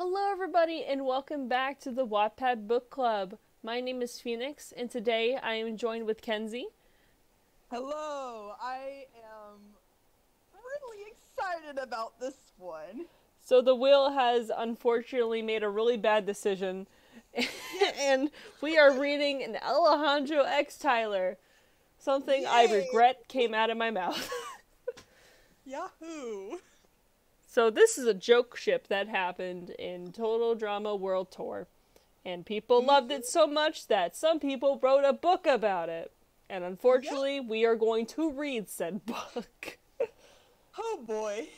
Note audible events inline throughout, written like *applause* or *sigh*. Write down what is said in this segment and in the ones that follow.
Hello, everybody, and welcome back to the Wattpad Book Club. My name is Phoenix, and today I am joined with Kenzie. Hello, I am really excited about this one. So, the wheel has unfortunately made a really bad decision, *laughs* and we are reading an Alejandro X. Tyler. Something I regret came out of my mouth. *laughs* Yahoo! So this is a joke ship that happened in Total Drama World Tour. And people loved it so much that some people wrote a book about it. And unfortunately, we are going to read said *laughs* book. Oh boy,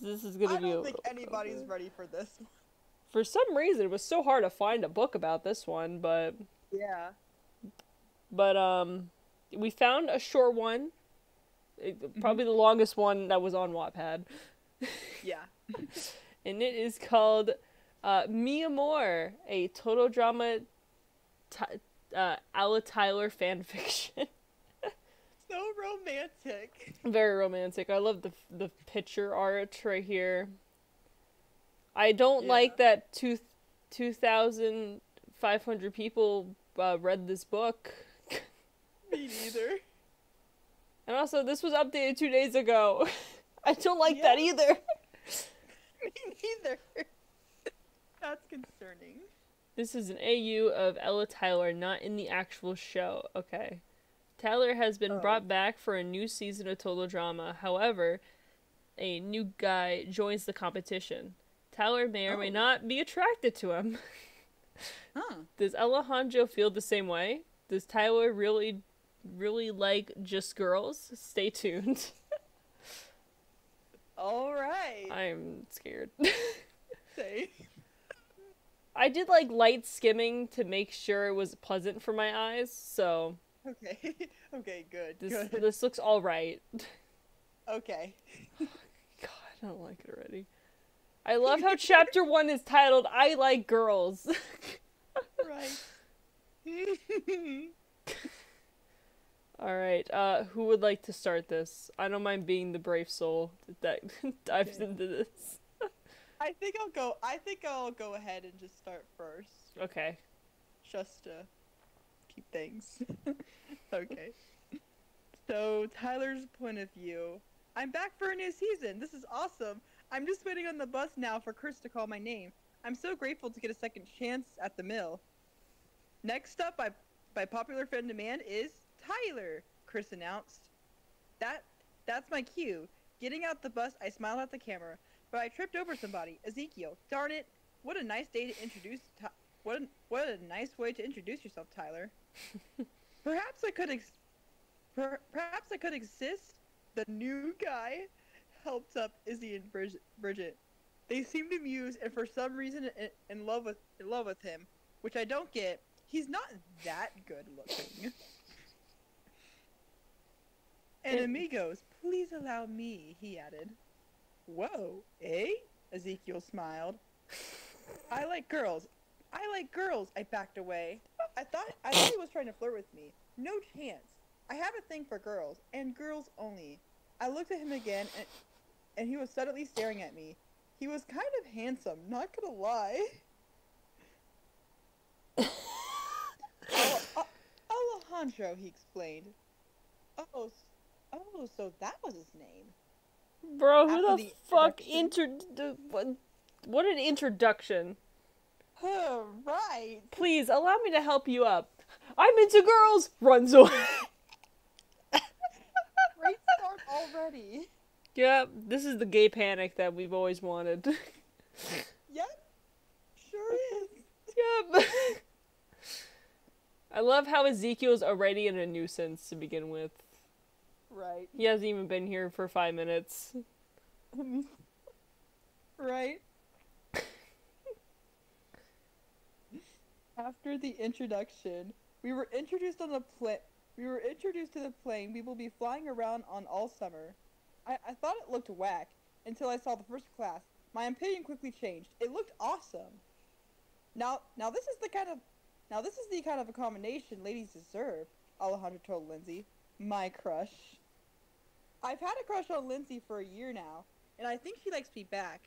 this is going I to be don't a think anybody's *laughs* ready for this. For some reason, it was so hard to find a book about this one, but Yeah. but um we found a short one. It- Probably the longest one that was on Wattpad. *laughs* Yeah. and it is called uh, "Mi Amor," a total drama, t- uh, Aletyler fan fiction. *laughs* So romantic. Very romantic. I love the the picture art right here. I don't Yeah. like that two two thousand five hundred people uh, read this book, Me neither. *laughs* and also this was updated two days ago. I don't like that either. *laughs* Me neither. That's concerning. This is an AU of Aletyler, not in the actual show. Okay. Tyler has been Oh. brought back for a new season of Total Drama. However, a new guy joins the competition. Tyler may or may Oh. not be attracted to him. *laughs* Huh. Does Alejandro feel the same way? Does Tyler really, really like just girls? Stay tuned. *laughs* All right. I'm scared. *laughs* Say. I did like light skimming to make sure it was pleasant for my eyes, so Okay. *laughs* okay. Good. this Good. this looks all right. Okay. *laughs* Oh God, I don't like it already. I love how chapter one is titled "I Like Girls." Right. All right, uh, who would like to start this? I don't mind being the brave soul that *laughs* dives into this. I think I'll go. I think I'll go ahead and just start first. Okay. just to keep things. *laughs* okay. So, Tyler's point of view. I'm back for a new season. This is awesome. I'm just waiting on the bus now for Chris to call my name. I'm so grateful to get a second chance at the mill. Next up by by popular fan demand is Tyler, Chris announced. That that's my cue. Getting out the bus, I smiled at the camera, but I tripped over somebody. Ezekiel. Darn it. What a nice day to introduce Ty- what a, what a nice way to introduce yourself, Tyler. *laughs* perhaps I could ex- per- perhaps I could exist. The new guy helped up Izzy and Brid- Bridget. They seemed amused and for some reason in, in love with in love with him, which I don't get. He's not that good looking. *laughs* And amigos, please allow me, he added. Whoa, eh? Ezekiel smiled. I like girls. I like girls. I backed away. I thought I thought he was trying to flirt with me. No chance. I have a thing for girls and girls only. I looked at him again and and he was suddenly staring at me. He was kind of handsome, not gonna lie. *laughs* Ale- Alejandro, he explained. Oh, oh, so that was his name. Bro, who After the, the fuck d- what, what an introduction. Right. Please allow me to help you up. I'm into girls. Runs *laughs* away. Great start already. yep, this is the gay panic that we've always wanted. *laughs* Yep. Sure is. yep. *laughs* I love how Ezekiel's already in a nuisance to begin with. Right. He hasn't even been here for five minutes. right. After the introduction, we were introduced on the pla- we were introduced to the plane we will be flying around on all summer. I, I thought it looked whack until I saw the first class. My opinion quickly changed. It looked awesome. Now now this is the kind of now this is the kind of accommodation ladies deserve, Alejandro told Lindsay. My crush. I've had a crush on Lindsay for a year now, and I think she likes me back.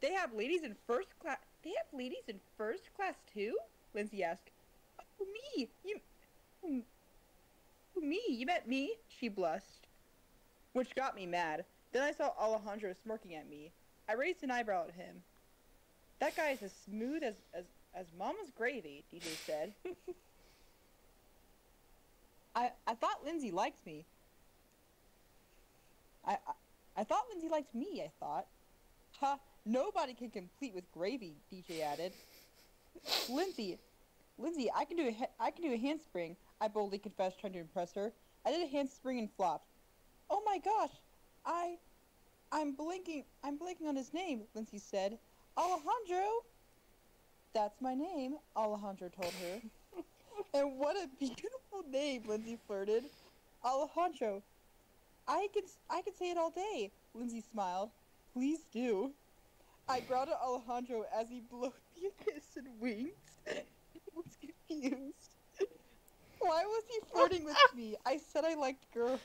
They have ladies in first class. They have ladies in first class too. Lindsay asked. Oh, me? You? oh, me? You met me? She blushed, which got me mad. Then I saw Alejandro smirking at me. I raised an eyebrow at him. That guy is as smooth as as as Mama's gravy. DJ said. *laughs* I I thought Lindsay liked me. I, I I thought Lindsay liked me. I thought. Ha! Nobody can complete with gravy. DJ added. Lindsay, Lindsay, I can do a I can do a handspring. I boldly confessed, trying to impress her. I did a handspring and flopped. Oh my gosh, I, I'm blinking. I'm blinking on his name. Lindsay said. Alejandro. That's my name. Alejandro told her. *laughs* and what a beautiful name, Lindsay flirted. Alejandro. I can I can say it all day. Lindsay smiled. Please do. I growled at Alejandro as he blew me a kiss and winked. I was confused. Why was he flirting with me? I said I liked girls.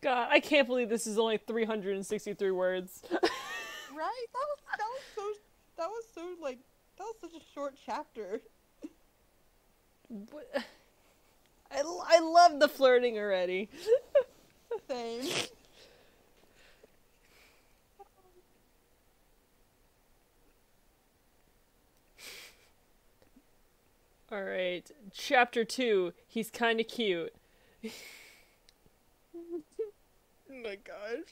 God, I can't believe this is only 363 words. *laughs* Right? That was that was so that was so like that was such a short chapter. I love the flirting already. Same. All right, chapter two. He's kind of cute. Oh my gosh.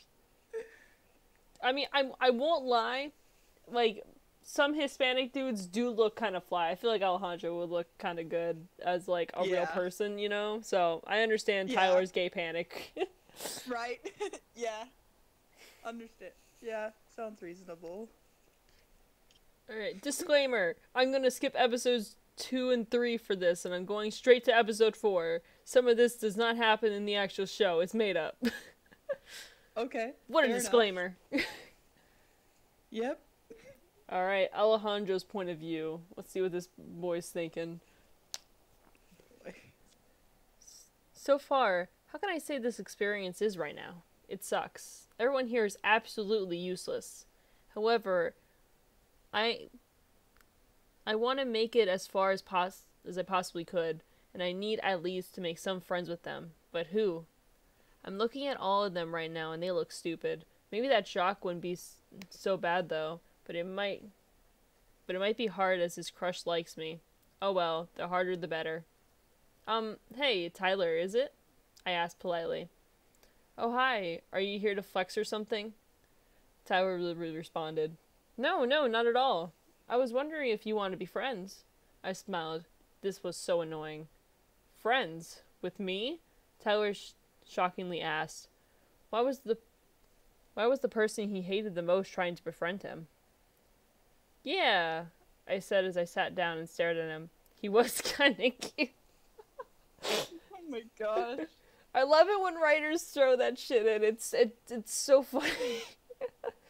I mean, I I won't lie, like some Hispanic dudes do look kind of fly. I feel like Alejandro would look kind of good as like a real person, you know. So I understand Yeah. Tyler's gay panic. *laughs* Right? *laughs* yeah. Understand. Yeah, sounds reasonable. All right, disclaimer: I'm gonna skip episodes two and three for this, and I'm going straight to episode four. Some of this does not happen in the actual show; it's made up. *laughs* Okay. what a disclaimer! Yep. All right, Alejandro's point of view. Let's see what this boy's thinking. So far, how can I say this experience is right now? It sucks. Everyone here is absolutely useless. However, I I want to make it as far as pos- as I possibly could, and I need at least to make some friends with them. But who? I'm looking at all of them right now, and they look stupid. Maybe that shock wouldn't be so bad though, but it might. But it might be hard as his crush likes me. Oh well, the harder the better. Um, hey, Tyler, is it? I asked politely. Oh, hi. Are you here to flex or something? Tyler re- re- responded. No, no, not at all. I was wondering if you want to be friends. I smiled. This was so annoying. Friends? With me? Tyler sh- shockingly asked. Why was the why was the person he hated the most trying to befriend him? Yeah, I said as I sat down and stared at him. He was *laughs* kind of cute. Oh my gosh. I love it when writers throw that shit in. It's it, it's so funny.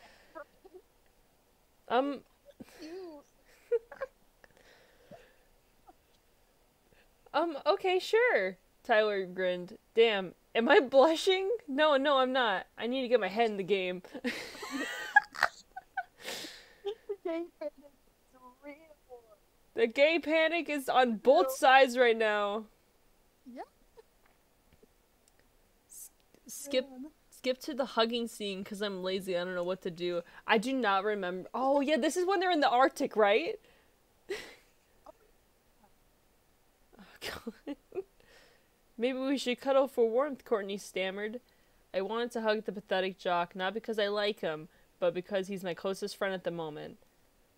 *laughs* um, *laughs* um, okay, sure. Tyler grinned. Damn, am I blushing? No, no, I'm not. I need to get my head in the game. The gay panic is on both sides right now. Yeah. S- skip skip to the hugging scene because I'm lazy. I don't know what to do. I do not remember. Oh yeah, this is when they're in the Arctic, right? *laughs* Oh, God. *laughs* Maybe we should cuddle for warmth. Courtney stammered. I wanted to hug the pathetic jock not because I like him, but because he's my closest friend at the moment.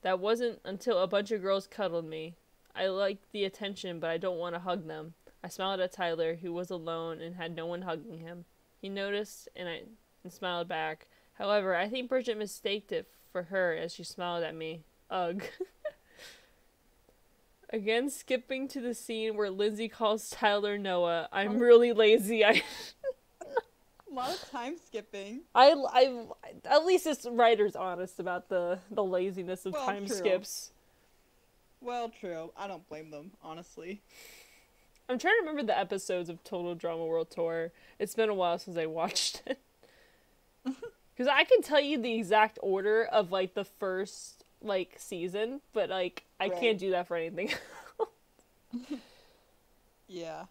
That wasn't until a bunch of girls cuddled me. I like the attention, but I don't want to hug them. I smiled at Tyler, who was alone and had no one hugging him. He noticed and I and smiled back. However, I think Bridget mistaked it for her as she smiled at me. Ugh. *laughs* Again, skipping to the scene where Lindsay calls Tyler Noah. I'm um, really lazy. I, lot of time skipping. I, I, at least this writer's honest about the the laziness of Well, time true. skips. Well, true. I don't blame them, honestly. I'm trying to remember the episodes of Total Drama World Tour. It's been a while since I watched it. *laughs* Because I can tell you the exact order of like the first like season, but like I Right. can't do that for anything. *laughs* *laughs* Yeah.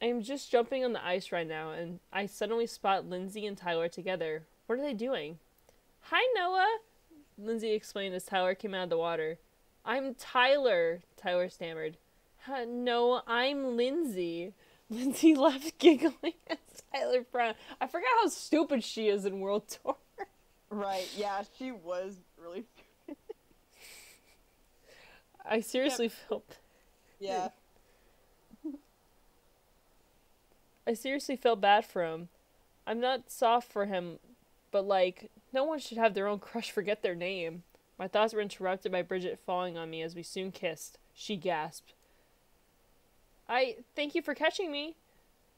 I'm just jumping on the ice right now, and I suddenly spot Lindsay and Tyler together. What are they doing? Hi, Noah! Lindsay explained as Tyler came out of the water. I'm Tyler, Tyler stammered. No, I'm Lindsay. *laughs* Lindsay laughed, *laughs* giggling as Tyler frowned. I forgot how stupid she is in World *laughs* Tour. Right. Yeah, she was really. I seriously felt. Yeah. I seriously felt bad for him. I'm not soft for him, but like, no one should have their own crush forget their name. My thoughts were interrupted by Bridget falling on me as we soon kissed. She gasped. I thank you for catching me.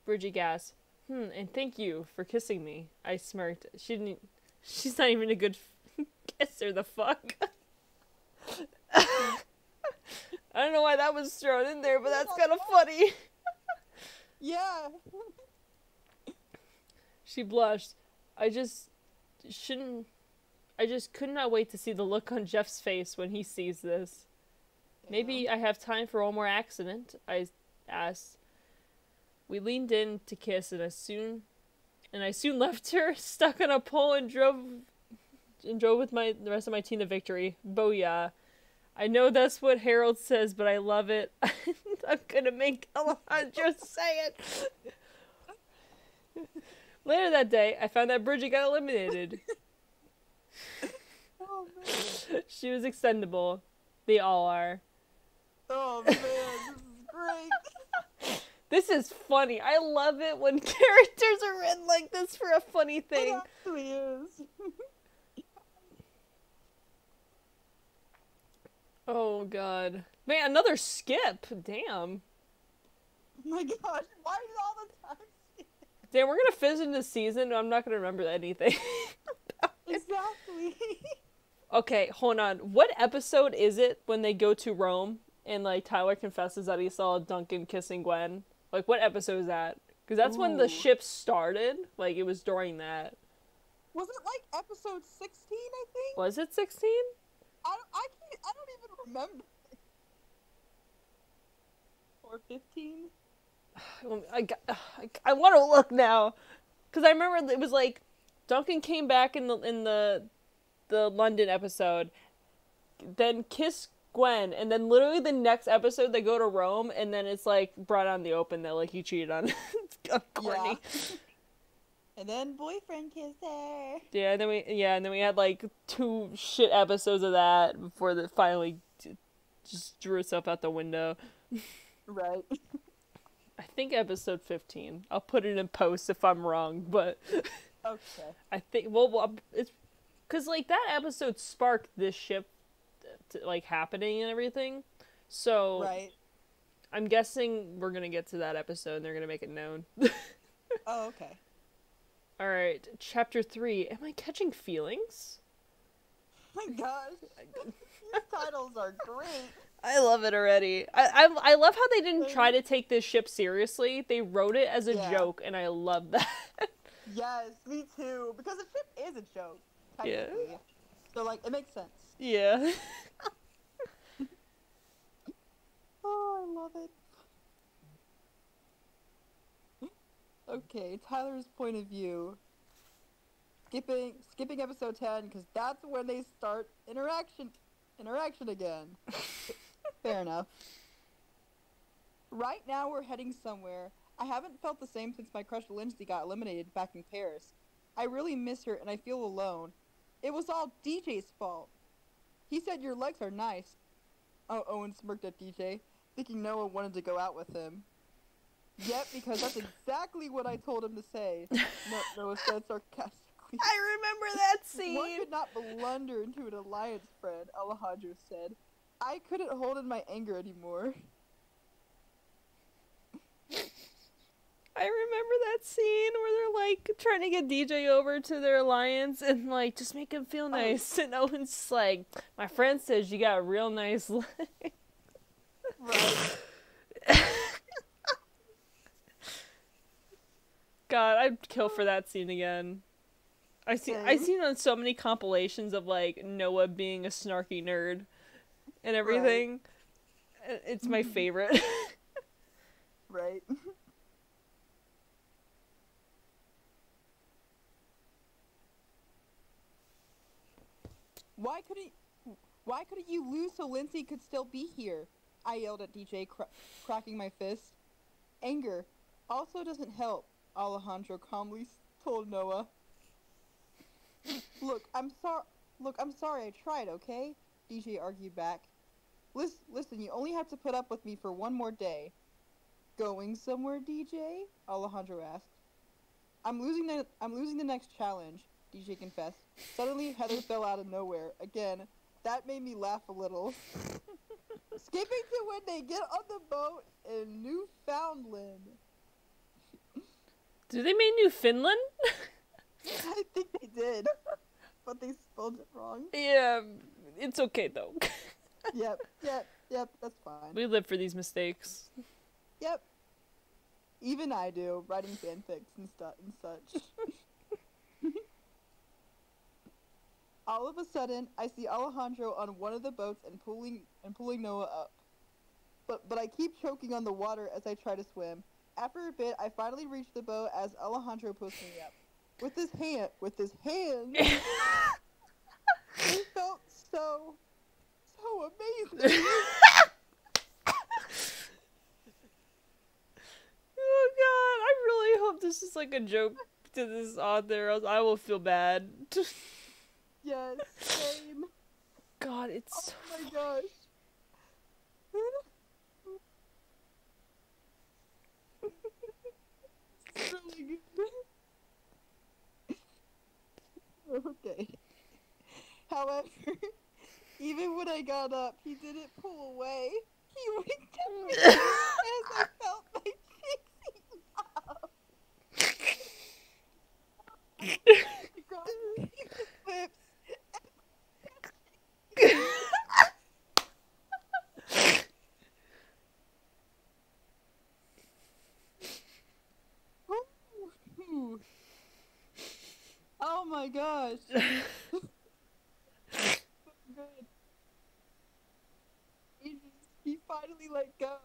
Bridget gasped. Hmm, and thank you for kissing me. I smirked. She didn't. She's not even a good *laughs* kisser. The fuck. *laughs* I don't know why that was thrown in there, but that's kind of funny. Yeah. *laughs* She blushed. I just shouldn't. I just could not wait to see the look on Jeff's face when he sees this. Maybe I have time for one more accident, I asked. We leaned in to kiss, and I soon, and I soon *laughs* left her stuck on a pole and drove, and drove with my the rest of my team to victory. Booyah! I know that's what Harold says, but I love it. *laughs* I'm gonna make Alejandro *laughs* say it. Later that day, I found that Bridget got eliminated. *laughs* Oh man. she was extendable. They all are. Oh man, this is great. This is funny. I love it when characters are written like this for a funny thing. It actually is. Oh god. Man, another skip. Damn. Oh my gosh, why is all the time? Damn, we're gonna fizz in this season. I'm not gonna remember anything. Exactly. okay, hold on. What episode is it when they go to Rome and like Tyler confesses that he saw Duncan kissing Gwen? Like, what episode is that? Because that's when the ship started. Like, it was during that. Was it like episode 16, I think? Was it 16? I don't, I can't, I don't even remember. Or 15? *sighs* I, got- *sighs* I, I want to look now, because I remember it was like Duncan came back in the in the the London episode, then kiss Gwen, and then literally the next episode they go to Rome, and then it's like brought on the open that like he cheated on, *laughs* on Courtney. And then boyfriend kissed her. Yeah. and then we yeah, and then we had like two shit episodes of that before the finally just drew herself out the window. Right. I think episode fifteen. I'll put it in post if I'm wrong, but. Okay. *laughs* I think well, well it's because like that episode sparked this ship to, like happening and everything. So Right. I'm guessing we're gonna get to that episode and they're gonna make it known. *laughs* Oh, okay. All right, chapter three. Am I catching feelings? Oh my gosh. These titles are great. I love it already. I, I I love how they didn't try to take this ship seriously. They wrote it as a Yeah. joke, and I love that. Yes, me too. Because the ship is a joke, Yeah. So, like, it makes sense. yeah. *laughs* Oh, I love it. Okay, Tyler's point of view. Skipping skipping episode 10 because that's when they start interaction interaction again. *laughs* Fair enough. Right now we're heading somewhere. I haven't felt the same since my crush Lindsay got eliminated back in Paris. I really miss her and I feel alone. It was all DJ's fault. He said your legs are nice. Oh, Owen smirked at DJ, thinking Noah wanted to go out with him. Yep, because that's *laughs* exactly what I told him to say. No, Noah said sarcastically. I remember that *laughs* scene. One could not blunder into an alliance, friend, Alejandro said. I couldn't hold in my anger anymore. I remember that scene where they're like trying to get DJ over to their alliance and like just make him feel oh. nice. *laughs* And Owen's just like, my friend says you got a real nice *laughs* leg. Right. God, I'd kill for that scene again. I see. I Same. seen on so many compilations of like Noah being a snarky nerd and everything. Uh, It's my *laughs* favorite. Right. Why couldn't Why couldn't you lose so Lindsay could still be here? I yelled at DJ, cra- cracking my fist. Anger also doesn't help, Alejandro calmly told Noah. Look, I'm sorry. Look, I'm sorry. I tried. Okay? DJ argued back. Listen, listen. You only have to put up with me for one more day. Going somewhere, DJ? Alejandro asked. I'm losing the I'm losing the next challenge, DJ confessed. Suddenly Heather fell out of nowhere. Again, that made me laugh a little. *laughs* Skipping to when they get on the boat in Newfoundland. Do they mean Newfoundland? *laughs* I think did. *laughs* But they spelled it wrong. yeah, it's okay though. *laughs* Yep, yep, yep, that's fine. we live for these mistakes. Yep. Even I do, writing fanfics and stuff and such. *laughs* All of a sudden, I see Alejandro on one of the boats and pulling and pulling Noah up. But but I keep choking on the water as I try to swim. After a bit, I finally reach the boat as Alejandro pulls me up. With his hand, with his hand, *laughs* it felt so, so amazing. *laughs* Oh god, I really hope this is like a joke to this author, else I will feel bad. *laughs* yes, same. God, it's Oh so my gosh. really good. okay. However, *laughs* even when I got up, he didn't pull away. He winked at me *laughs* as I felt my cheeks heat up. Grabbed me with lips Ooh. Oh my gosh. Good. He, just- he finally let go.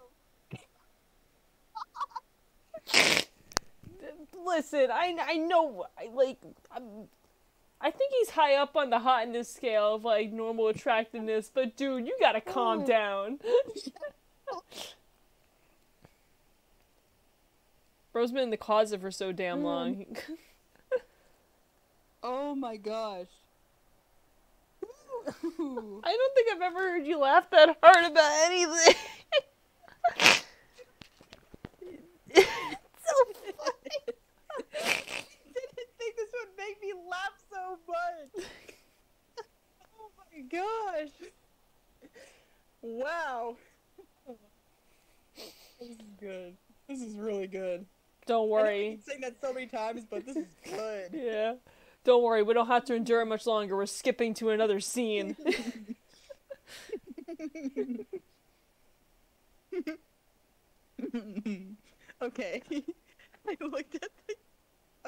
Listen, I I know I like I'm, I think he's high up on the hotness scale of like normal attractiveness, but dude, you gotta calm Oh. down. *laughs* Bro's been in the closet for so damn Mm. long. *laughs* Oh my gosh. *laughs* I don't think I've ever heard you laugh that hard about anything. it's so funny. didn't think this would make laugh so much. Oh my gosh. Wow. This is good. This is really good. Don't worry. I've been saying that so many times, but this is good. *laughs* Yeah. Don't worry, we don't have to endure much longer. We're skipping to another scene. *laughs* *laughs* okay. I looked at the.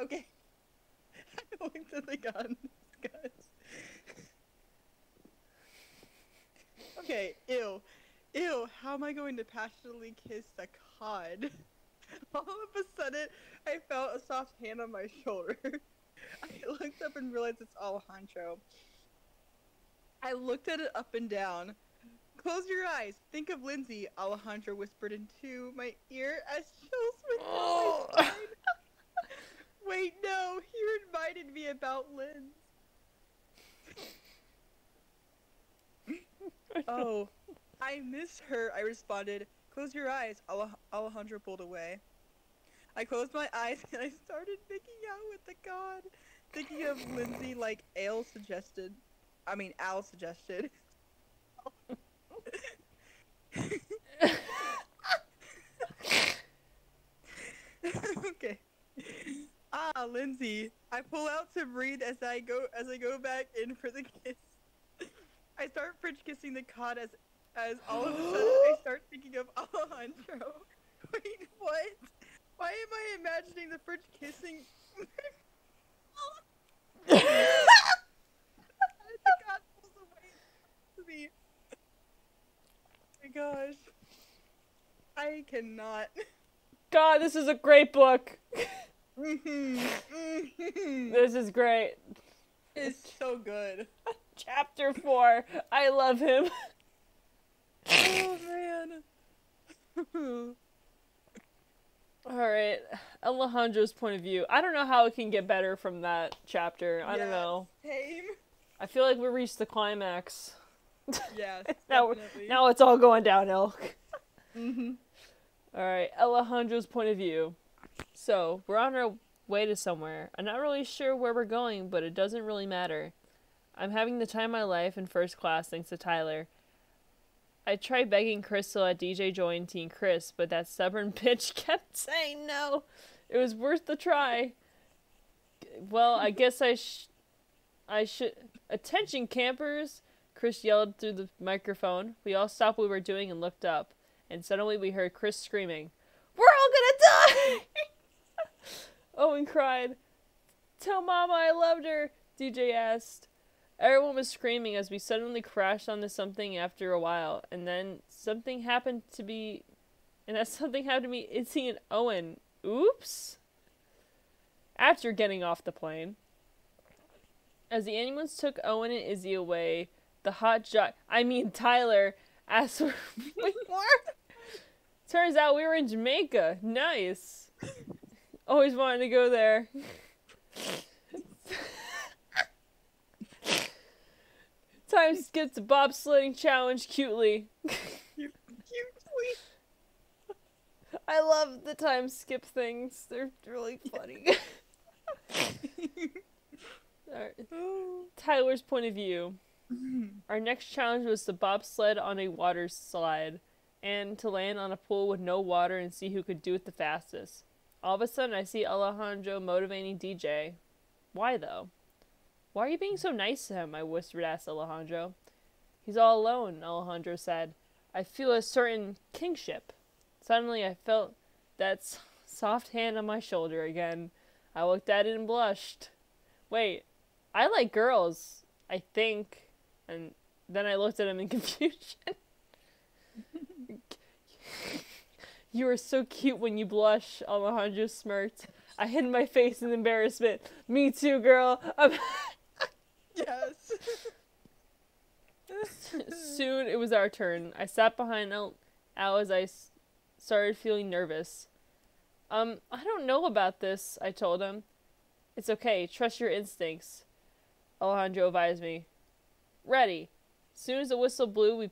Okay. I to the gun. Guys. Okay, ew. Ew, how am I going to passionately kiss a cod? *laughs* All of a sudden, I felt a soft hand on my shoulder. *laughs* I looked up and realized it's Alejandro. I looked at it up and down. Close your eyes. Think of Lindsay, Alejandro whispered into my ear as chills went down Oh. Wait, no, he reminded me about Lynn. *laughs* Oh, I miss her, I responded. Close your eyes, Ale- Alejandro pulled away. I closed my eyes and I started making out with the god, thinking of Lindsay like Ale suggested. I mean, Al suggested. *laughs* *laughs* okay. Ah, Lindsay. I pull out to breathe as I go as I go back in for the kiss. *laughs* I start French kissing the cod as as all of a sudden I *gasps* start thinking of Alejandro. *laughs* Wait, what? Why am I imagining the French kissing? *laughs* the god pulls away from me. Oh my gosh. I cannot. God, this is a great book. Mhm, mhm. This is great. It's so good. *laughs* Chapter 4. I love him. Oh man. *laughs* Alright. Alejandro's point of view. I don't know how it can get better from that chapter. I don't know. Same. I feel like we reached the climax. *laughs* Yes. Now, now it's all going downhill. hmm Alright, Alejandro's point of view. So, we're on our way to somewhere. I'm not really sure where we're going, but it doesn't really matter. I'm having the time of my life in first class thanks to Tyler. I tried begging Crystal at DJ Join Team Chris, but that stubborn *laughs* bitch kept saying no. It was worth the try. Well, I guess I sh- I should attention campers. Chris yelled through the microphone. We all stopped what we were doing and looked up and suddenly we heard Chris screaming, die! *laughs* Owen cried, Tell Mama I loved her, DJ asked. Everyone was screaming as we suddenly crashed onto something after a while, and then something happened to be. And that *laughs* something happened to me, Izzy and Owen. Oops! After getting off the plane. As the ambulance took Owen and Izzy away, the hot jock. I mean, Tyler asked for *laughs* more. Turns out we were in Jamaica. Nice. Always wanted to go there. Time skip to bobsledding challenge cutely. Cute, I love the time skip things. They're really funny. *laughs* Tyler's point of view. Mm-hmm. Our next challenge was to bobsled on a water slide and to land on a pool with no water and see who could do it the fastest. All of a sudden, I see Alejandro motivating DJ. Why though? Why are you being so nice to him? I whispered asked Alejandro. He's all alone, Alejandro said. I feel a certain kingship. Suddenly, I felt that soft hand on my shoulder again. I looked at it and blushed. Wait, I like girls, I think. And then I looked at him in *laughs* confusion. You are so cute when you blush, Alejandro smirked. I hid my face in embarrassment. Me too, girl. I'm *laughs* Yes. *laughs* Soon it was our turn. I sat behind Al, Al as I s- started feeling nervous. Um, I don't know about this, I told him. It's okay, trust your instincts. Alejandro advised me. Ready. As soon as the whistle blew, we,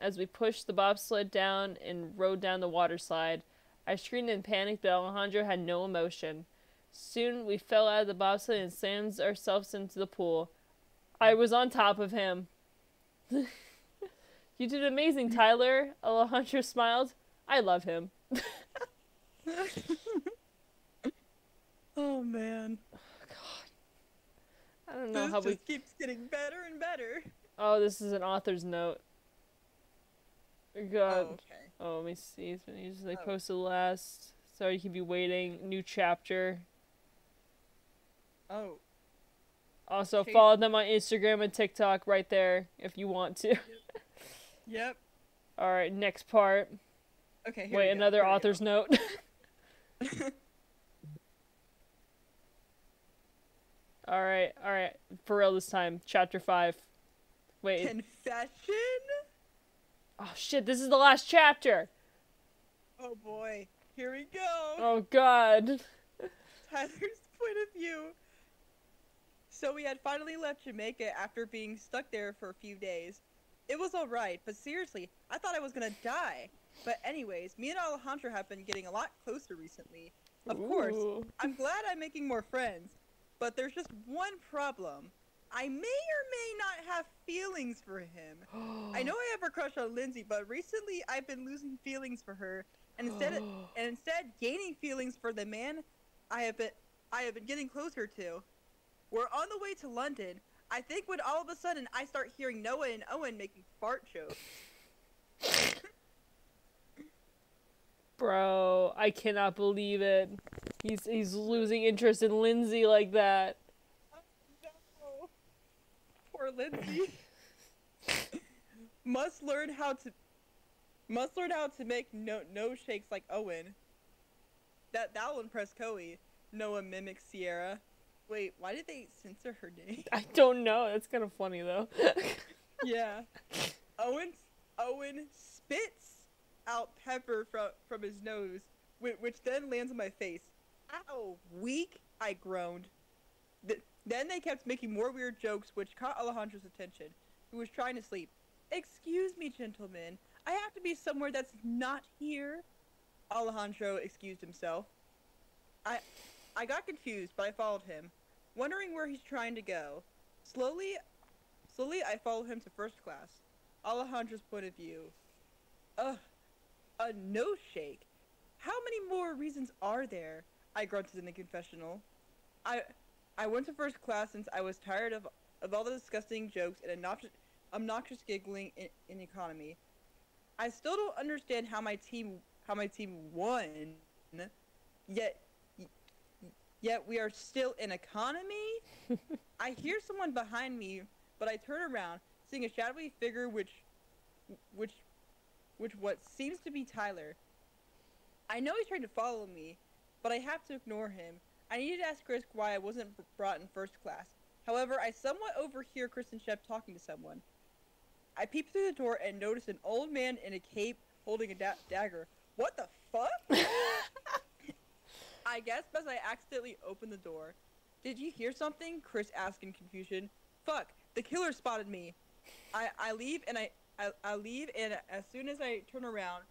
as we pushed the bobsled down and rode down the water slide, I screamed in panic, but Alejandro had no emotion. Soon we fell out of the bobsled and slammed ourselves into the pool. I was on top of him. *laughs* You did amazing, Tyler. Alejandro smiled. I love him. *laughs* oh man. Oh, God. I don't know This how just we. keeps getting better and better. Oh, this is an author's note. Oh, God. okay. Oh, let me see. It's been ages. They Oh. posted last. Sorry to keep you waiting. New chapter. Oh. Also, Okay. follow them on Instagram and TikTok right there if you want to. *laughs* Yep. All right, next part. Okay. Here Wait, we go, another here author's note. *laughs* all right, all right. For real this time. Chapter 5. Wait. Confession? Oh shit, this is the last chapter. Oh boy. Here we go. Oh god. Tyler's *laughs* point of view. So we had finally left Jamaica after being stuck there for a few days. It was alright, but seriously, I thought I was gonna die. But anyways, me and Alejandro have been getting a lot closer recently. Of course, I'm glad I'm making more friends, but there's just one problem. I may or may not have feelings for him. *gasps* I know I have a crush on Lindsay, but recently I've been losing feelings for her, and instead *gasps* and instead gaining feelings for the man I have been I have been getting closer to. We're on the way to London. I think when all of a sudden I start hearing Noah and Owen making fart jokes. *coughs* Bro, I cannot believe it. He's he's losing interest in Lindsay like that. Or Lindsay *laughs* must learn how to must learn how to make no no shakes like Owen. That that'll impress Coey. Noah mimics Sierra. Wait, why did they censor her name? *laughs* I don't know. That's kind of funny though. *laughs* yeah. Owen Owen spits out pepper from from his nose, which, which then lands on my face. Ow, weak! I groaned. Th- then they kept making more weird jokes, which caught Alejandro's attention, who was trying to sleep. Excuse me, gentlemen. I have to be somewhere that's not here. Alejandro excused himself. I, I got confused, but I followed him, wondering where he's trying to go. Slowly, slowly, I followed him to first class. Alejandro's point of view. Ugh, a no shake. How many more reasons are there? I grunted in the confessional. I, I went to first class since I was tired of of all the disgusting jokes and obnoxious, obnoxious giggling in, in economy. I still don't understand how my team how my team won, yet yet we are still in economy. *laughs* I hear someone behind me, but I turn around, seeing a shadowy figure which which which what seems to be Tyler. I know he's trying to follow me, but I have to ignore him. I needed to ask Chris why I wasn't brought in first class. However, I somewhat overhear Chris and Chef talking to someone. I peep through the door and notice an old man in a cape holding a da- dagger. What the fuck? *laughs* I guess because I accidentally opened the door. Did you hear something? Chris asked in confusion. Fuck, the killer spotted me. I, I leave and I, I, I leave and as soon as I turn around,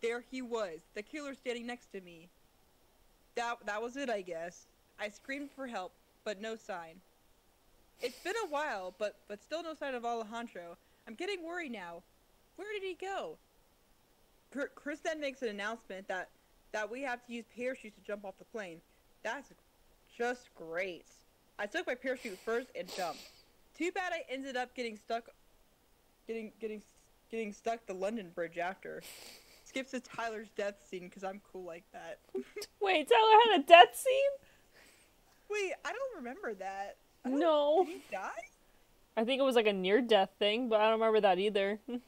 there he was, the killer standing next to me. That, that was it, I guess. I screamed for help, but no sign. It's been a while, but, but still no sign of Alejandro. I'm getting worried now. Where did he go? Chris then makes an announcement that, that we have to use parachutes to jump off the plane. That's just great. I took my parachute first and jumped. Too bad I ended up getting stuck, getting getting getting stuck the London Bridge after. Skips to Tyler's death scene because I'm cool like that. *laughs* Wait, Tyler had a death scene? Wait, I don't remember that. Don't- No. Did he die? I think it was like a near death thing, but I don't remember that either. *laughs*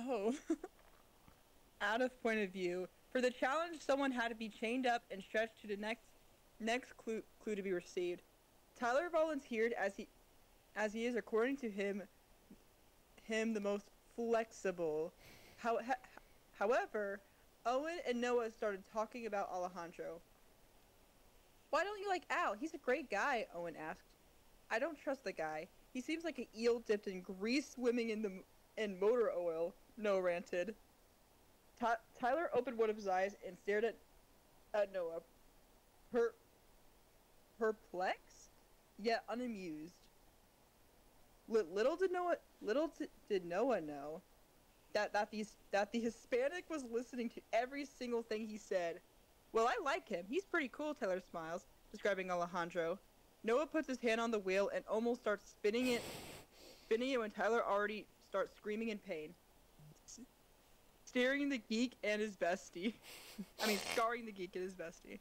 Oh. *laughs* Out of point of view. For the challenge, someone had to be chained up and stretched to the next next clue clue to be received. Tyler volunteered as he as he is according to him him the most flexible. How, however, Owen and Noah started talking about Alejandro. Why don't you like Al? He's a great guy, Owen asked. I don't trust the guy. He seems like an eel dipped in grease swimming in the in motor oil, Noah ranted. Ty- Tyler opened one of his eyes and stared at, at Noah, per- perplexed yet unamused. Li- little did Noah, little t- did Noah know that that these that the Hispanic was listening to every single thing he said. Well, I like him. He's pretty cool. Tyler smiles, describing Alejandro. Noah puts his hand on the wheel and almost starts spinning it, spinning it when Tyler already starts screaming in pain. S- staring the geek and his bestie. *laughs* I mean, scarring the geek and his bestie.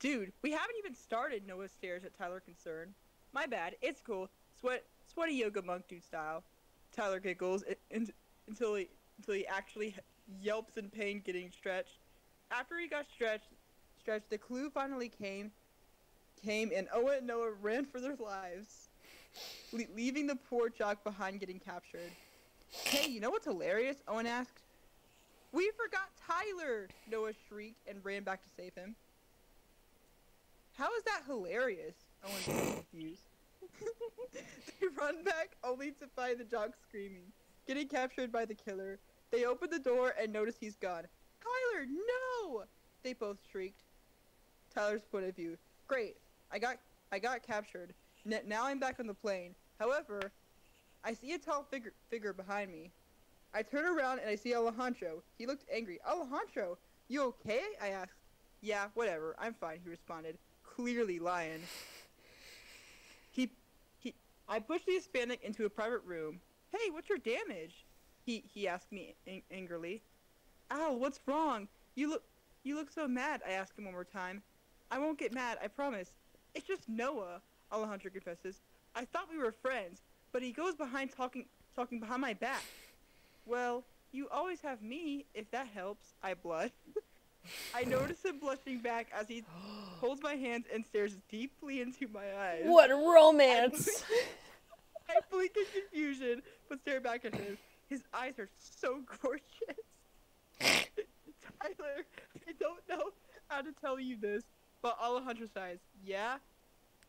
Dude, we haven't even started. Noah stares at Tyler concerned. My bad. It's cool. Sweat, sweaty yoga monk dude style. Tyler giggles in, until he until he actually yelps in pain, getting stretched. After he got stretched, stretched, the clue finally came, came, and Owen and Noah ran for their lives, le- leaving the poor jock behind, getting captured. Hey, you know what's hilarious? Owen asked. We forgot Tyler! Noah shrieked and ran back to save him. How is that hilarious? Owen was confused. *laughs* they run back only to find the jock screaming, getting captured by the killer. They open the door and notice he's gone. Tyler, no! They both shrieked. Tyler's point of view. Great. I got I got captured. N- now I'm back on the plane. However, I see a tall figure figure behind me. I turn around and I see Alejandro. He looked angry. Alejandro, you okay? I asked. Yeah, whatever. I'm fine, he responded, clearly lying. He he I pushed the Hispanic into a private room. Hey, what's your damage? He he asked me an- angrily. Al, what's wrong? You look you look so mad. I asked him one more time. I won't get mad, I promise. It's just Noah, Alejandro confesses. I thought we were friends, but he goes behind talking talking behind my back. Well, you always have me, if that helps. I blush. *laughs* I notice him blushing back as he *gasps* holds my hands and stares deeply into my eyes. What a romance! *laughs* I blink in confusion, but stare back at him. His eyes are so *laughs* gorgeous. Tyler, I don't know how to tell you this, but Alejandro sighs. Yeah,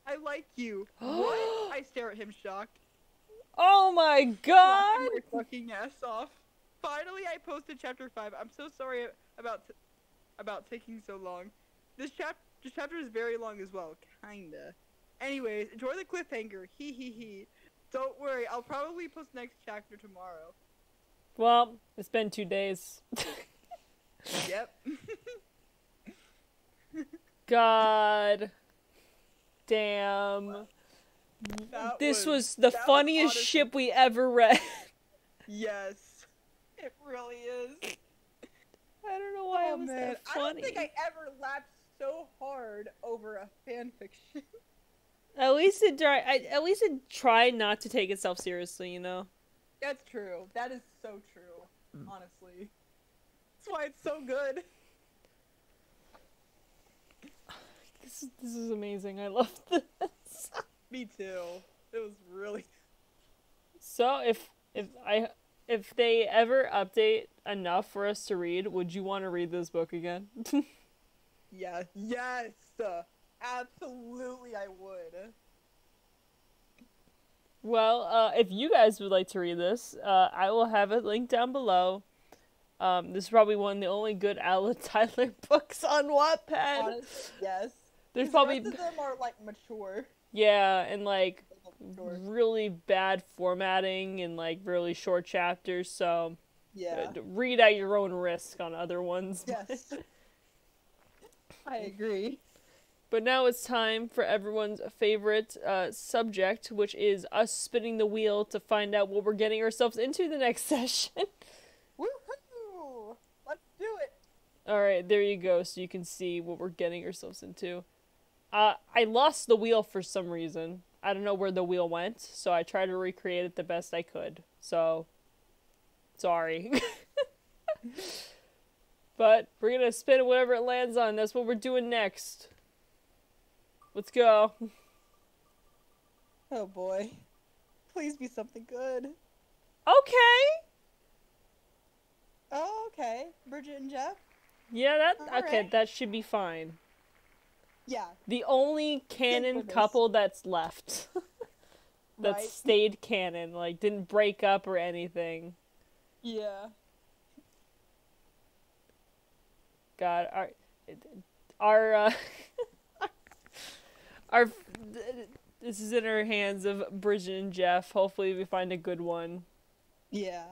I like you. what? *gasps* I stare at him shocked. oh my god! Laughing my fucking ass off. Finally, I posted chapter five. I'm so sorry about t- about taking so long. This chap this chapter is very long as well, kinda. Anyways, enjoy the cliffhanger. Hee hee hee. Don't worry, I'll probably post next chapter tomorrow. Well, it's been two days. *laughs* Yep. *laughs* God. Damn. That This was- was the funniest honestly- ship we ever read. yes. It really is. I don't know why Oh it was man, that I don't think I ever laughed so hard over a fan fiction. *laughs* At least it try. I, at least it tried not to take itself seriously. You know. That's true. That is so true. Mm. Honestly. That's why it's so good. This is, this is amazing. I love *laughs* this. Me too. It was really So if if I if they ever update enough for us to read, would you want to read this book again? *laughs* Yeah, yes. Absolutely I would. well, uh, if you guys would like to read this, uh, I will have it linked down below. Um, this is probably one of the only good Alan *laughs* Tyler books on Wattpad. Honestly, yes. There's probably rest of them are like mature. yeah, and like really bad formatting and like really short chapters. So Yeah. read at your own risk on other ones. Yes. *laughs* I agree. But now it's time for everyone's favorite uh, subject, which is us spinning the wheel to find out what we're getting ourselves into the next *laughs* session. Woohoo! Let's do it. All right, there you go, so you can see what we're getting ourselves into. Uh, I lost the wheel for some reason. I don't know where the wheel went, so I tried to recreate it the best I could. So, sorry. *laughs* but we're gonna spin whatever it lands on. That's what we're doing next. Let's go. Oh boy. Please be something good. Okay. Oh, okay. Bridgette and Geoff? Yeah, that okay. Alright. That should be fine. Yeah. The only canon couple that's left *laughs* that Right. stayed canon, like didn't break up or anything. Yeah. God, our our uh, *laughs* our this is in our hands of Bridgette and Geoff. Hopefully, we find a good one. Yeah.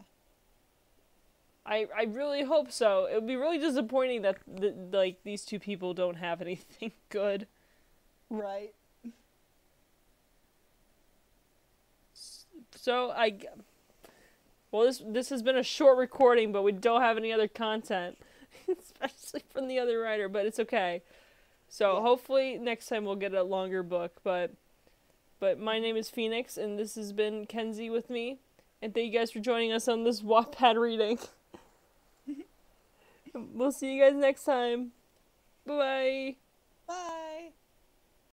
I I really hope so. It would be really disappointing that the, like these two people don't have anything *laughs* good. Right. So I well, this this has been a short recording, but we don't have any other content, *laughs* especially from the other writer. But it's okay. So Yeah. hopefully next time we'll get a longer book. But but my name is Phoenix, and this has been Kenzie with me, and thank you guys for joining us on this *laughs* Wattpad reading. *laughs* we'll see you guys next time. Bye bye. Bye.